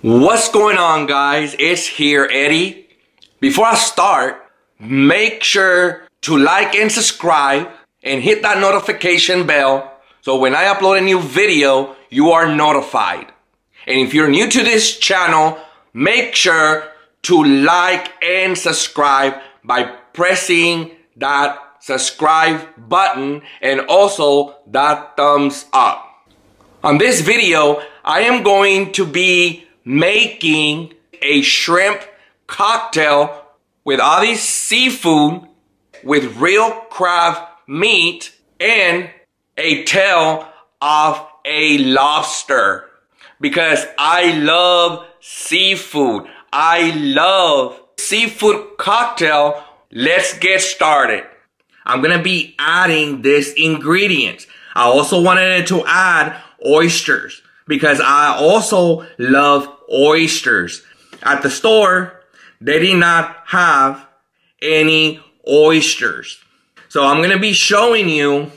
What's going on guys? It's here Eddie. Before I start, make sure to like and subscribe and hit that notification bell so when I upload a new video, you are notified. And if you're new to this channel, make sure to like and subscribe by pressing that subscribe button and also that thumbs up. On this video, I am going to be making a shrimp cocktail with all these seafood with real crab meat and a tail of a lobster because I love seafood. I love seafood cocktail. Let's get started. I'm gonna be adding this ingredients. I also wanted to add oysters because I also love oysters. At the store, they did not have any oysters. So I'm going to be showing you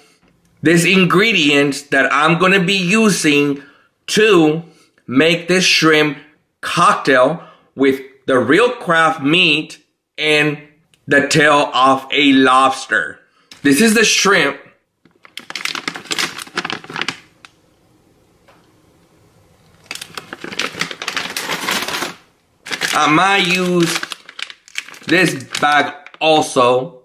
this ingredients that I'm going to be using to make this shrimp cocktail with the real craft meat and the tail of a lobster. This is the shrimp I might use this bag also.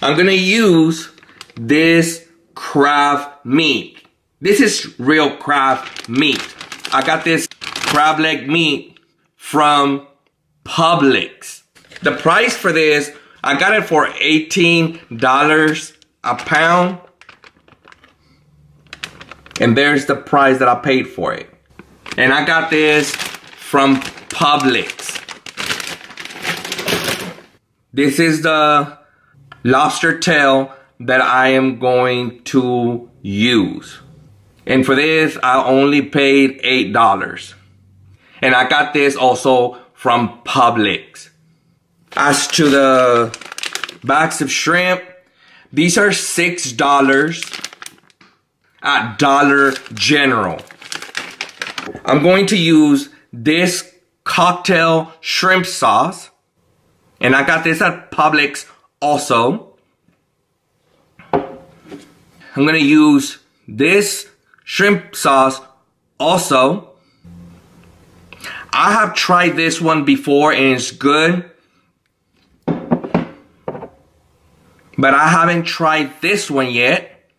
I'm gonna use this crab meat. This is real crab meat. I got this crab leg meat from Publix. The price for this, I got it for $18 a pound. And there's the price that I paid for it. And I got this from Publix. This is the lobster tail that I am going to use. And for this, I only paid $8. And I got this also from Publix. As to the bags of shrimp, these are $6 at Dollar General. I'm going to use this cocktail shrimp sauce and I got this at Publix also. I'm gonna use this shrimp sauce also. I have tried this one before and it's good. But I haven't tried this one yet.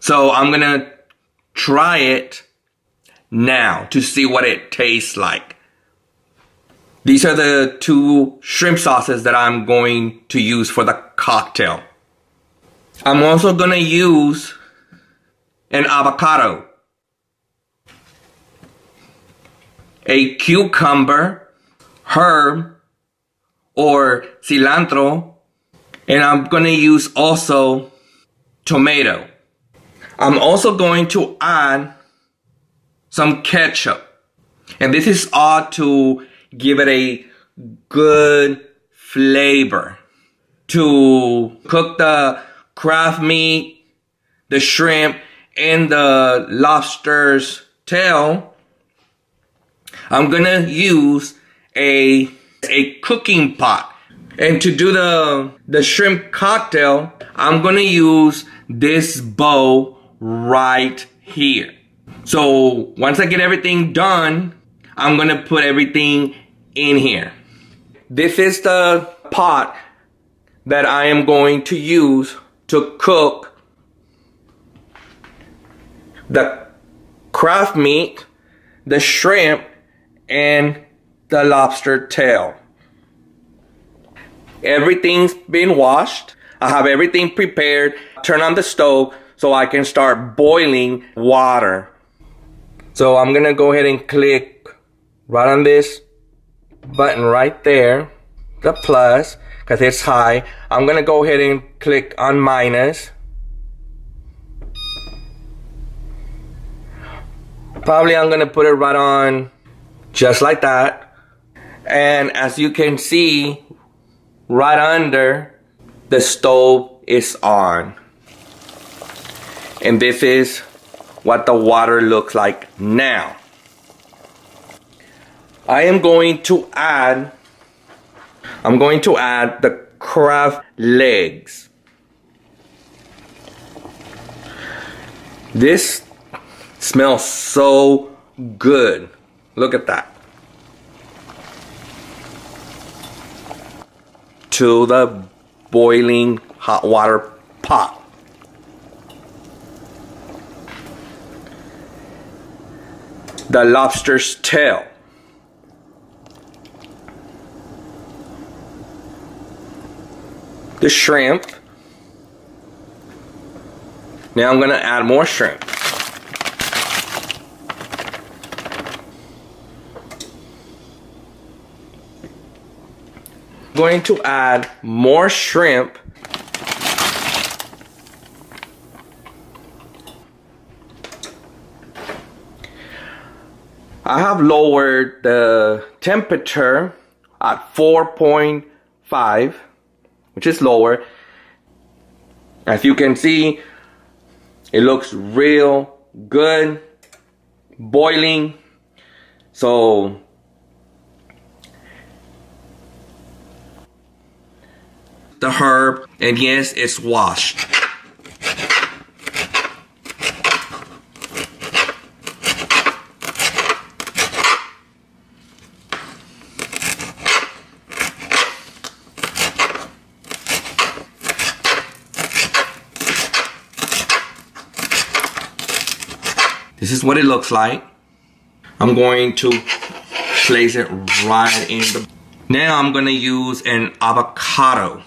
So I'm gonna try it now to see what it tastes like. These are the two shrimp sauces that I'm going to use for the cocktail. I'm also going to use an avocado, a cucumber, herb, or cilantro, and I'm going to use also tomato. I'm also going to add some ketchup. And this is all to give it a good flavor. To cook the craft meat, the shrimp, and the lobster's tail, I'm gonna use a, a cooking pot. And to do the, the shrimp cocktail, I'm gonna use this bowl right here. So once I get everything done, I'm gonna put everything in here. This is the pot that I am going to use to cook the craft meat, the shrimp, and the lobster tail. Everything's been washed. I have everything prepared. Turn on the stove so I can start boiling water. So I'm gonna go ahead and click right on this button right there, the plus, because it's high. I'm going to go ahead and click on minus. Probably I'm going to put it right on just like that. And as you can see, right under, the stove is on. And this is what the water looks like now. I am going to add, I'm going to add the crab legs. This smells so good. Look at that. To the boiling hot water pot. The lobster's tail. The shrimp. Now I'm gonna add more shrimp. Going to add more shrimp I have lowered the temperature at 4.5 which is lower. As you can see it looks real good boiling. So the herb and yes it's washed This is what it looks like. I'm going to place it right in the... Now I'm gonna use an avocado.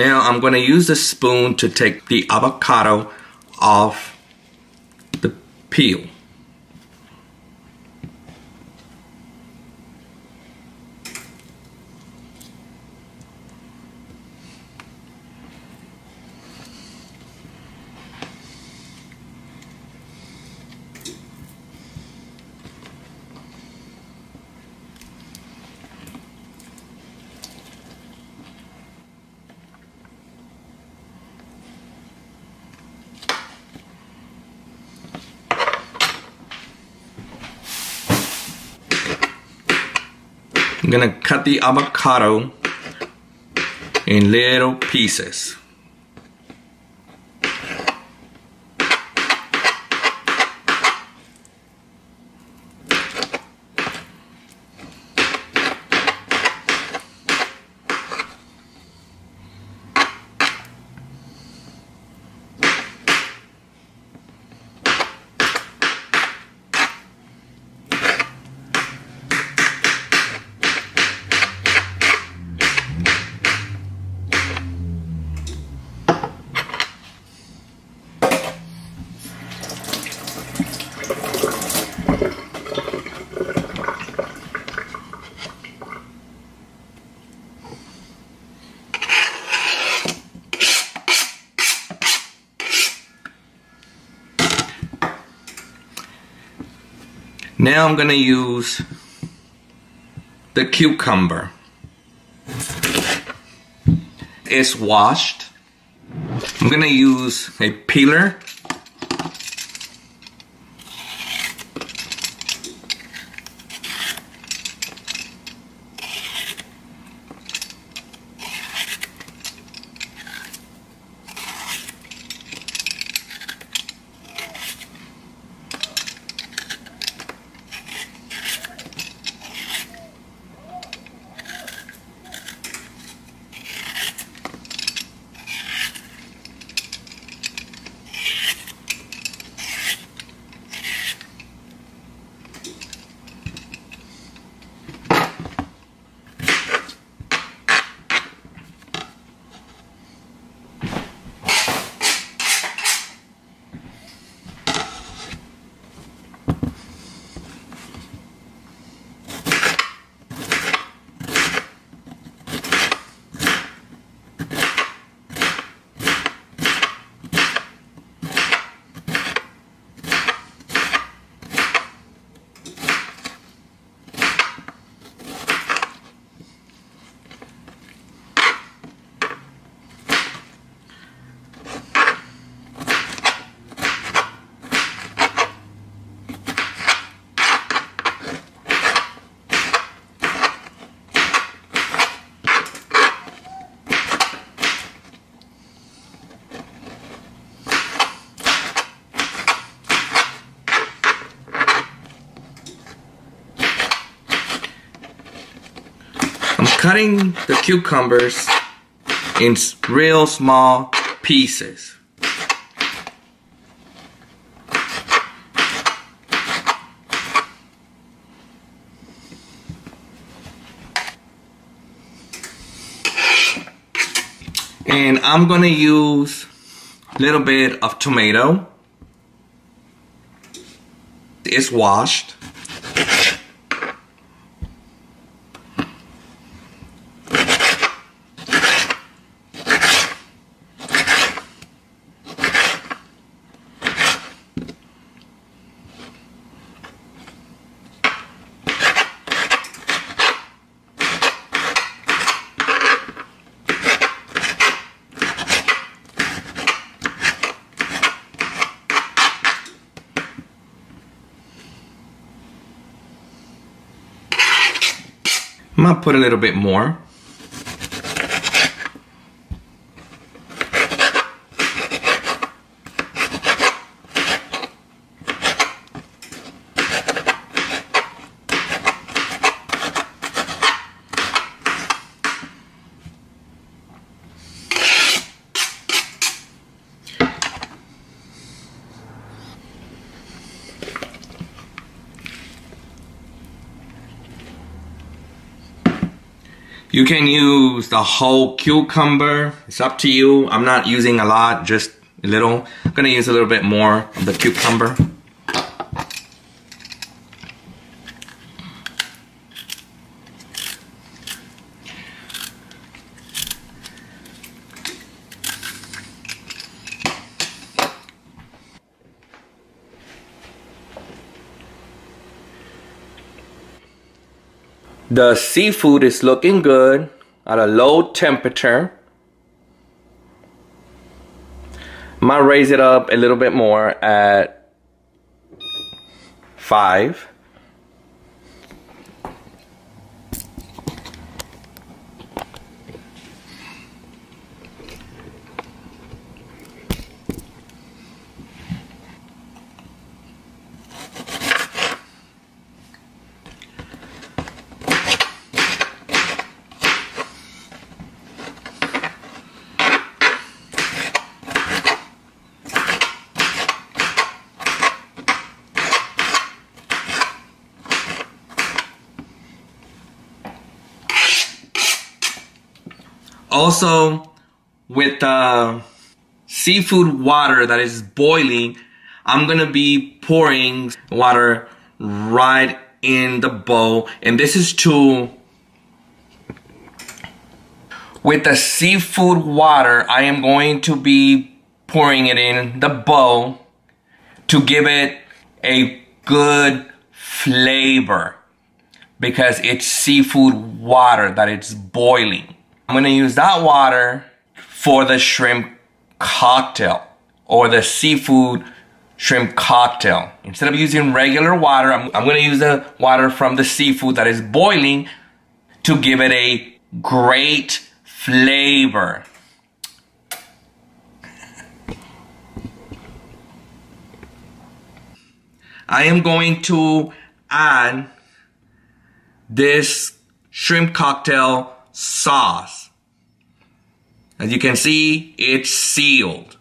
Now I'm going to use the spoon to take the avocado off the peel. I'm gonna cut the avocado in little pieces. Now I'm gonna use the cucumber. It's washed. I'm gonna use a peeler cutting the cucumbers in real small pieces. And I'm gonna use a little bit of tomato. It's washed. Put a little bit more. You can use the whole cucumber. It's up to you. I'm not using a lot, just a little. I'm gonna use a little bit more of the cucumber. The seafood is looking good at a low temperature. Might raise it up a little bit more at five. Also, with the seafood water that is boiling, I'm gonna be pouring water right in the bowl. And this is to, with the seafood water, I am going to be pouring it in the bowl to give it a good flavor because it's seafood water that it's boiling. I'm gonna use that water for the shrimp cocktail or the seafood shrimp cocktail. Instead of using regular water, I'm, I'm gonna use the water from the seafood that is boiling to give it a great flavor. I am going to add this shrimp cocktail sauce. As you can see, it's sealed.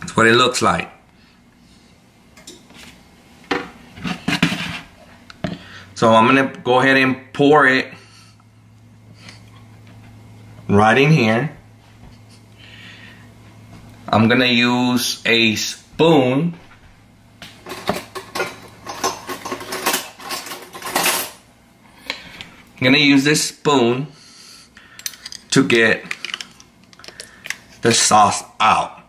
That's what it looks like. So I'm gonna go ahead and pour it right in here. I'm gonna use a spoon I'm gonna use this spoon to get the sauce out.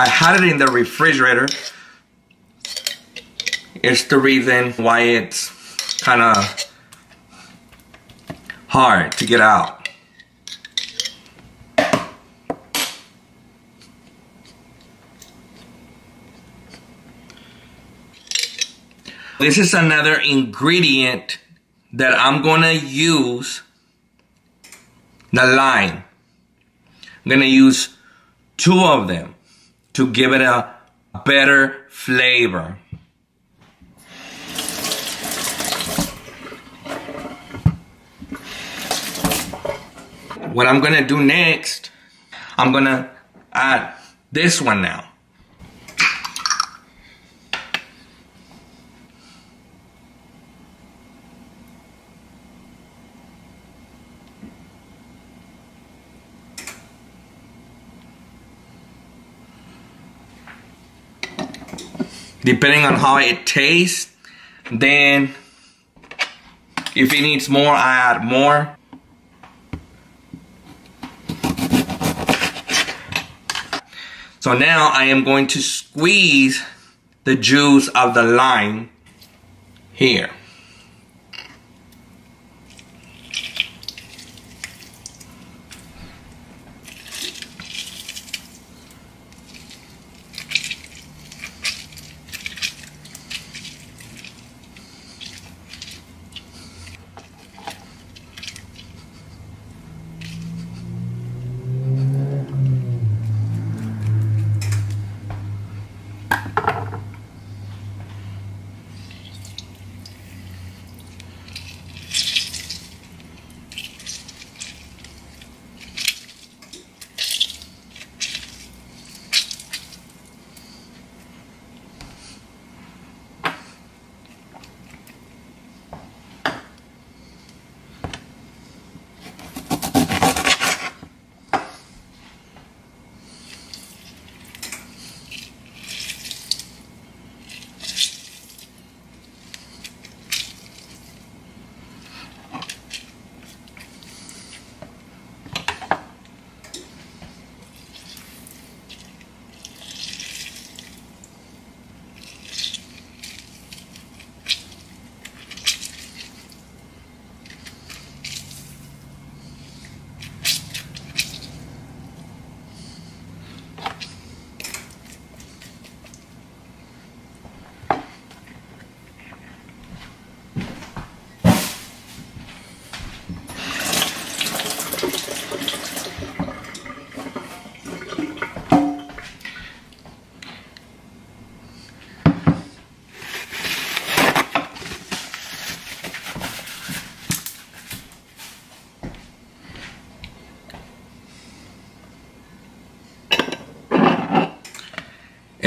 I had it in the refrigerator. It's the reason why it's kind of hard to get out. This is another ingredient that I'm going to use the lime. I'm going to use two of them to give it a better flavor. What I'm gonna do next, I'm gonna add this one now. Depending on how it tastes then if it needs more I add more. So now I am going to squeeze the juice of the lime here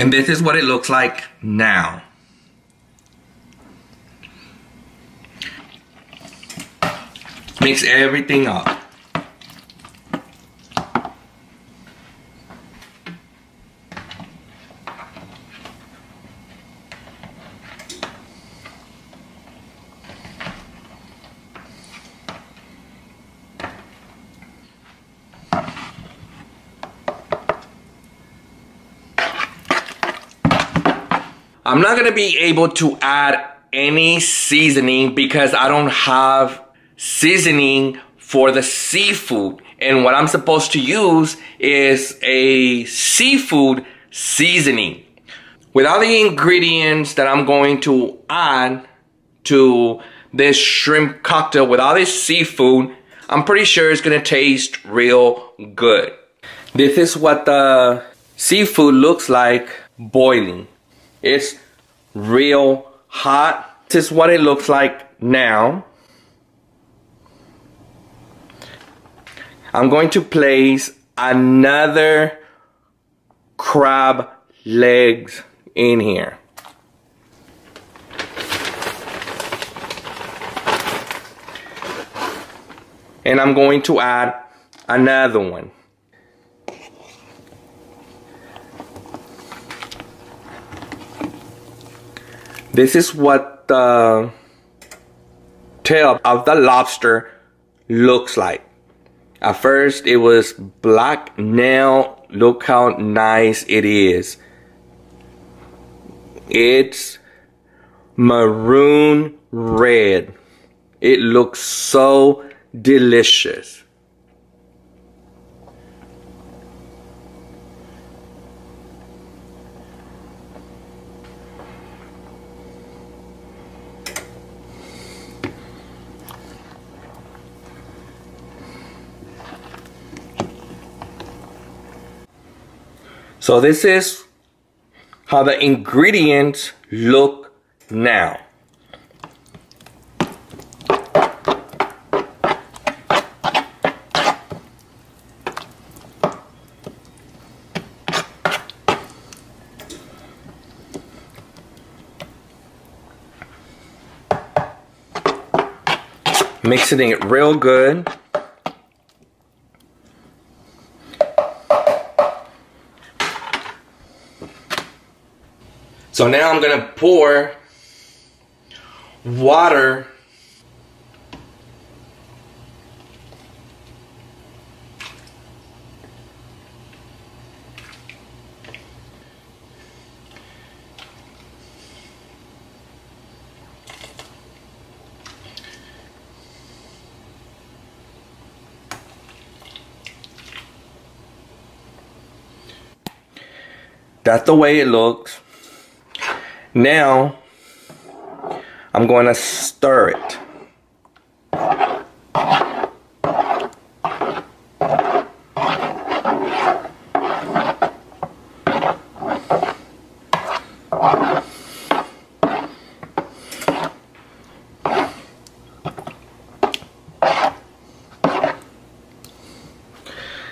And this is what it looks like now. Mix everything up. I'm not gonna be able to add any seasoning because I don't have seasoning for the seafood. And what I'm supposed to use is a seafood seasoning. Without the ingredients that I'm going to add to this shrimp cocktail, with all this seafood, I'm pretty sure it's gonna taste real good. This is what the seafood looks like boiling. It's real hot. This is what it looks like now. I'm going to place another crab legs in here. And I'm going to add another one. This is what uh, the tail of the lobster looks like. At first it was black. Now look how nice it is. It's maroon red. It looks so delicious. So this is how the ingredients look now. Mixing it real good. So now I'm gonna pour water That's the way it looks. Now, I'm going to stir it.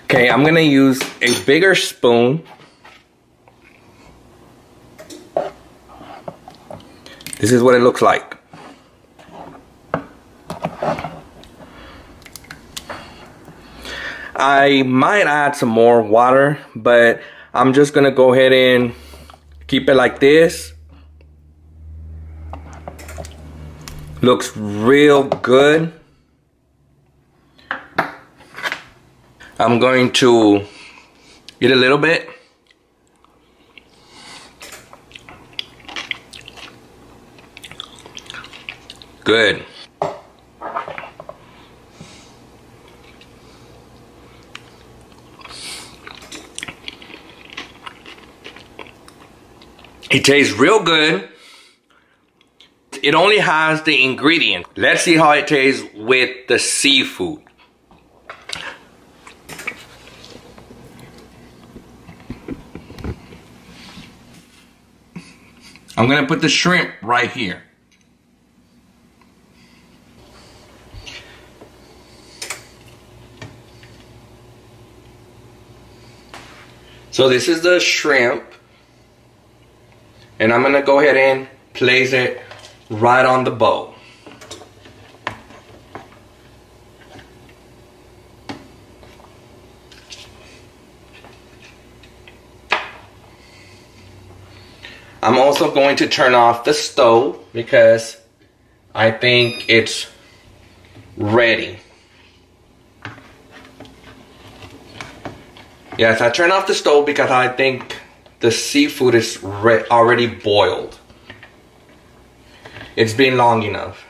Okay, I'm gonna use a bigger spoon This is what it looks like. I might add some more water, but I'm just gonna go ahead and keep it like this. Looks real good. I'm going to get a little bit Good. It tastes real good. It only has the ingredient. Let's see how it tastes with the seafood. I'm gonna put the shrimp right here. So this is the shrimp. And I'm gonna go ahead and place it right on the bowl. I'm also going to turn off the stove because I think it's ready. Yes, I turn off the stove because I think the seafood is already boiled. It's been long enough.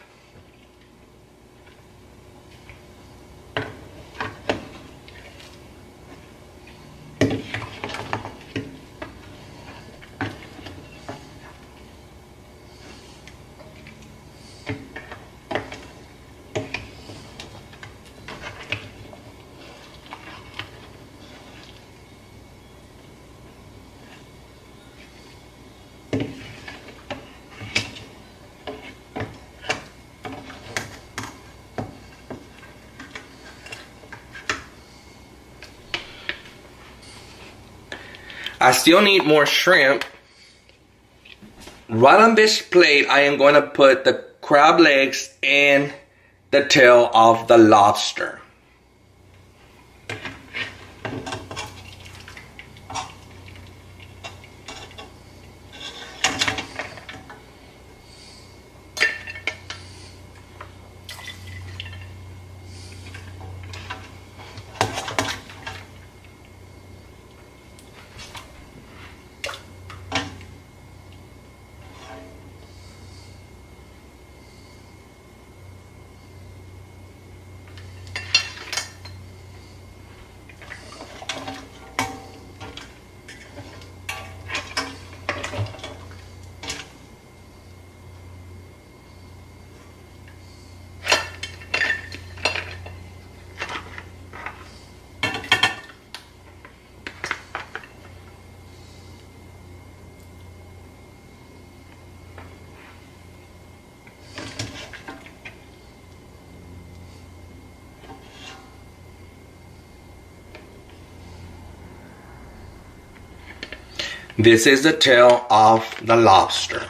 I still need more shrimp. Right on this plate, I am going to put the crab legs and the tail of the lobster. This is the tail of the lobster.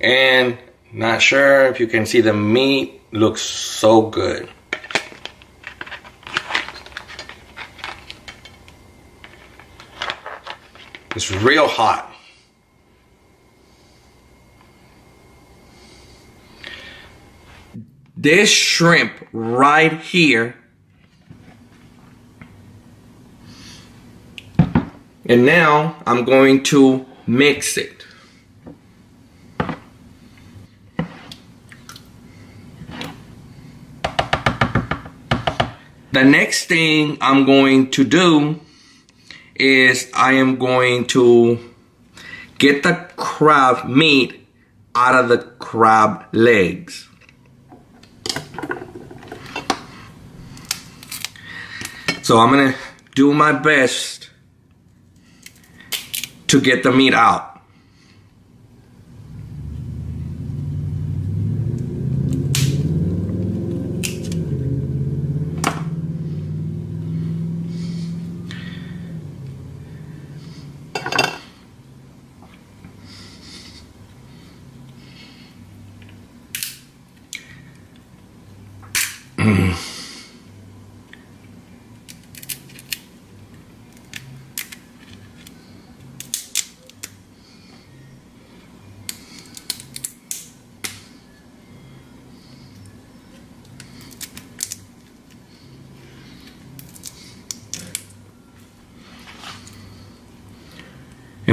And not sure if you can see the meat looks so good. It's real hot. This shrimp right here And now I'm going to mix it. The next thing I'm going to do is I am going to get the crab meat out of the crab legs. So I'm gonna do my best to get the meat out.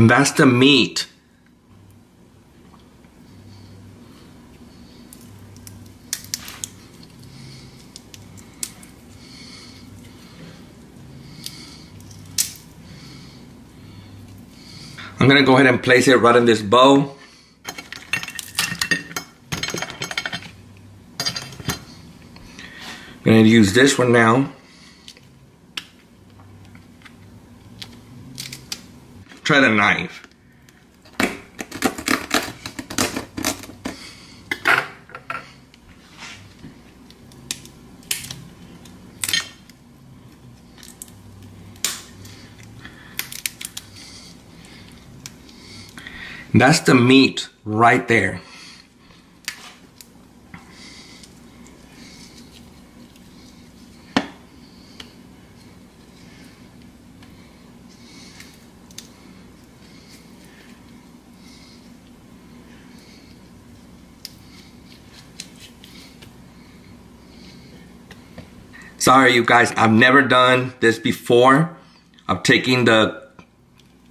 And that's the meat. I'm gonna go ahead and place it right in this bowl. I'm gonna use this one now. The knife. That's the meat right there. Sorry, you guys, I've never done this before. I'm taking the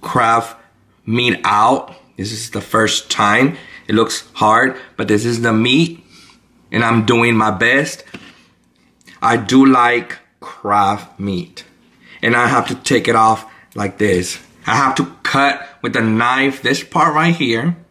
crab meat out. This is the first time. It looks hard, but this is the meat and I'm doing my best. I do like crab meat and I have to take it off like this. I have to cut with a knife this part right here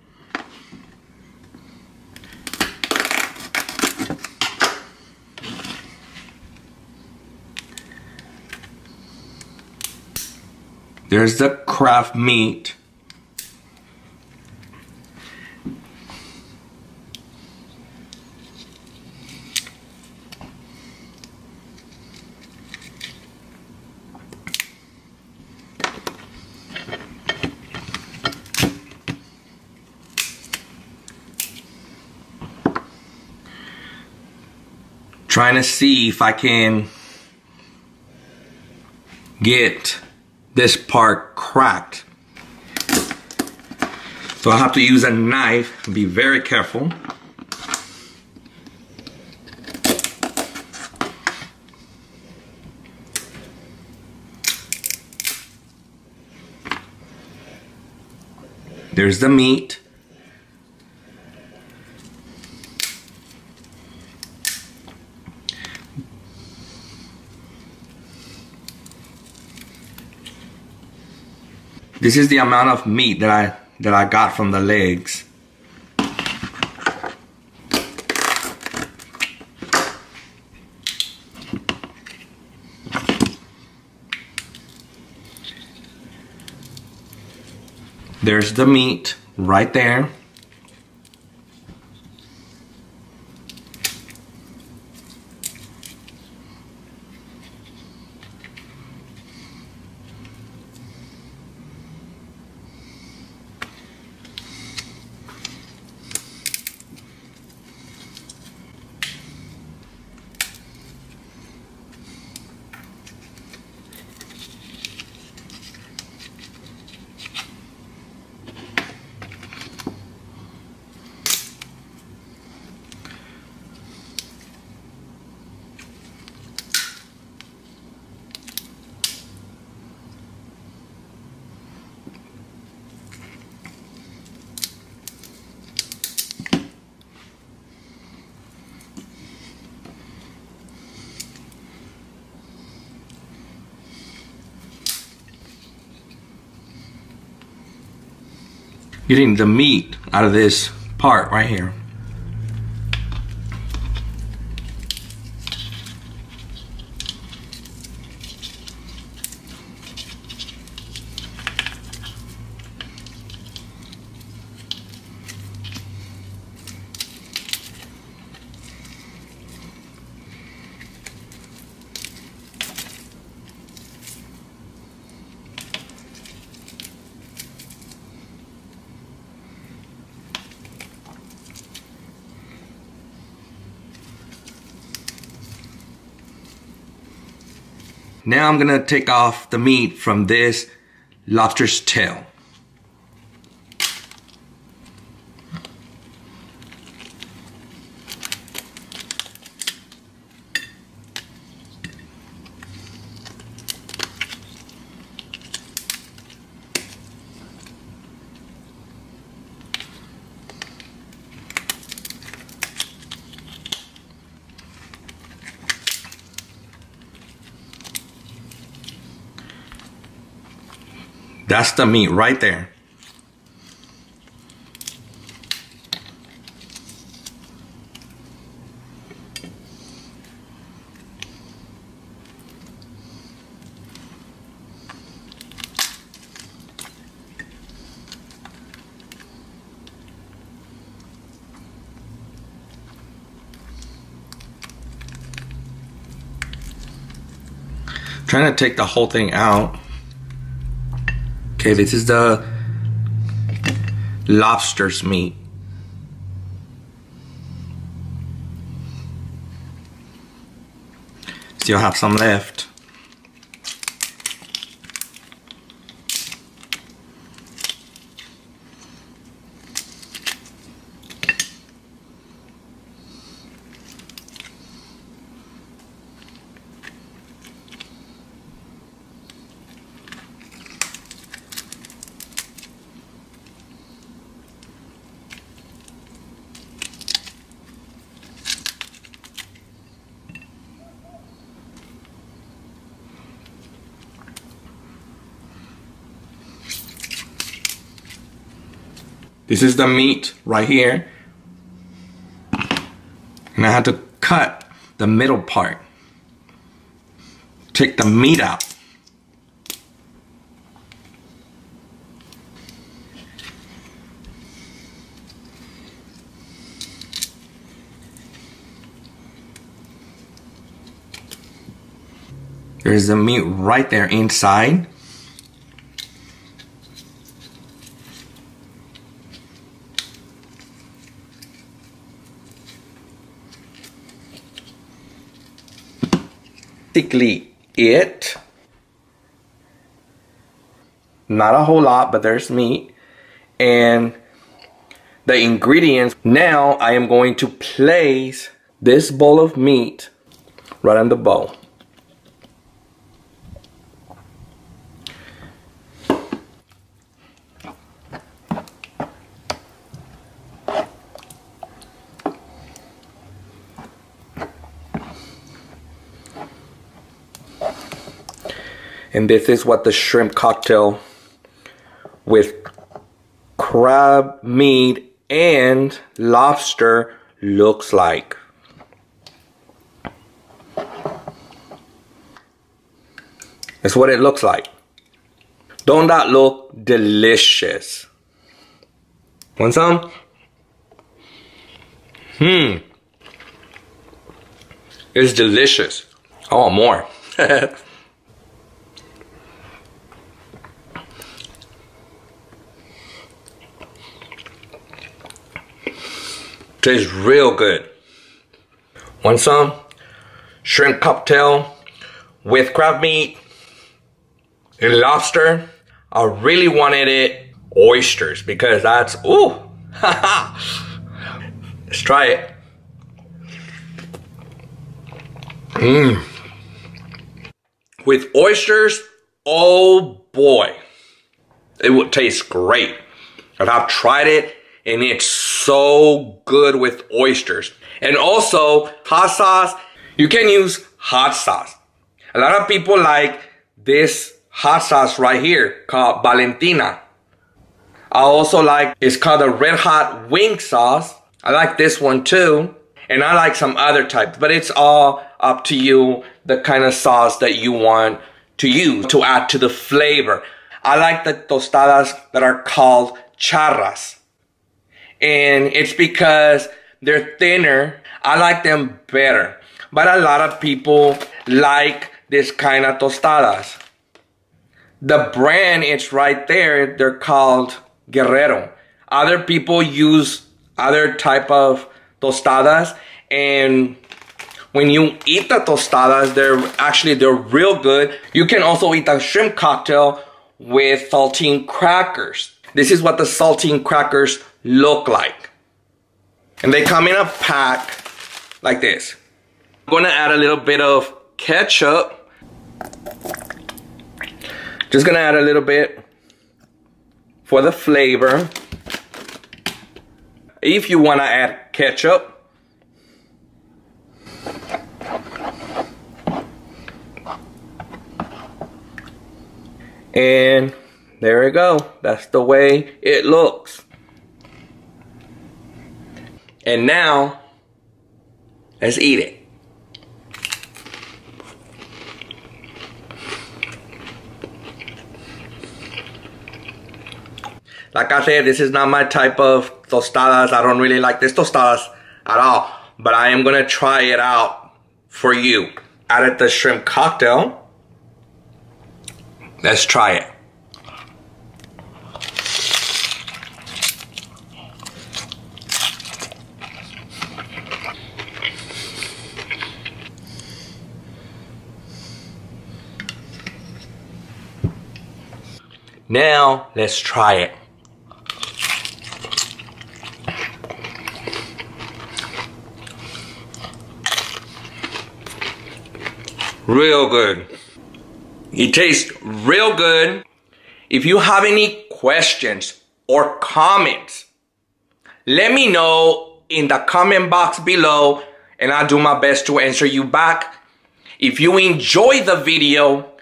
There's the craft meat. Trying to see if I can get this part cracked. So I have to use a knife and be very careful. There's the meat. This is the amount of meat that I that I got from the legs. There's the meat right there. Getting the meat out of this part right here. Now I'm gonna take off the meat from this lobster's tail. The meat right there. Trying to take the whole thing out. Okay, this is the lobster's meat. Still have some left. This is the meat right here. And I had to cut the middle part. Take the meat out. There's the meat right there inside. Basically it. Not a whole lot, but there's meat. And the ingredients. Now I am going to place this bowl of meat right on the bowl. And this is what the shrimp cocktail with crab meat and lobster looks like. That's what it looks like. Don't that look delicious? Want some? Hmm. It's delicious. I want more. Tastes real good. Want some? Shrimp cocktail with crab meat and lobster. I really wanted it oysters because that's, ooh, Let's try it. Mmm. With oysters, oh boy, it would taste great. And I've tried it and it's so good with oysters. And also, hot sauce, you can use hot sauce. A lot of people like this hot sauce right here called Valentina. I also like, it's called a red hot wing sauce. I like this one too. And I like some other types, but it's all up to you, the kind of sauce that you want to use to add to the flavor. I like the tostadas that are called charras. And it's because they're thinner. I like them better. But a lot of people like this kind of tostadas. The brand is right there. They're called Guerrero. Other people use other type of tostadas and when you eat the tostadas, they're actually, they're real good. You can also eat a shrimp cocktail with saltine crackers. This is what the saltine crackers look like. And they come in a pack like this. I'm gonna add a little bit of ketchup. Just gonna add a little bit for the flavor. If you wanna add ketchup, And there we go. That's the way it looks. And now, let's eat it. Like I said, this is not my type of tostadas. I don't really like this tostadas at all. But I am gonna try it out for you. Added the shrimp cocktail. Let's try it. Now, let's try it. Real good. It tastes real good. If you have any questions or comments, let me know in the comment box below and I'll do my best to answer you back. If you enjoy the video,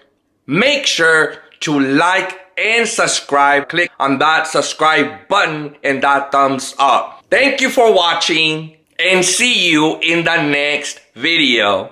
make sure to like and subscribe. Click on that subscribe button and that thumbs up. Thank you for watching and see you in the next video.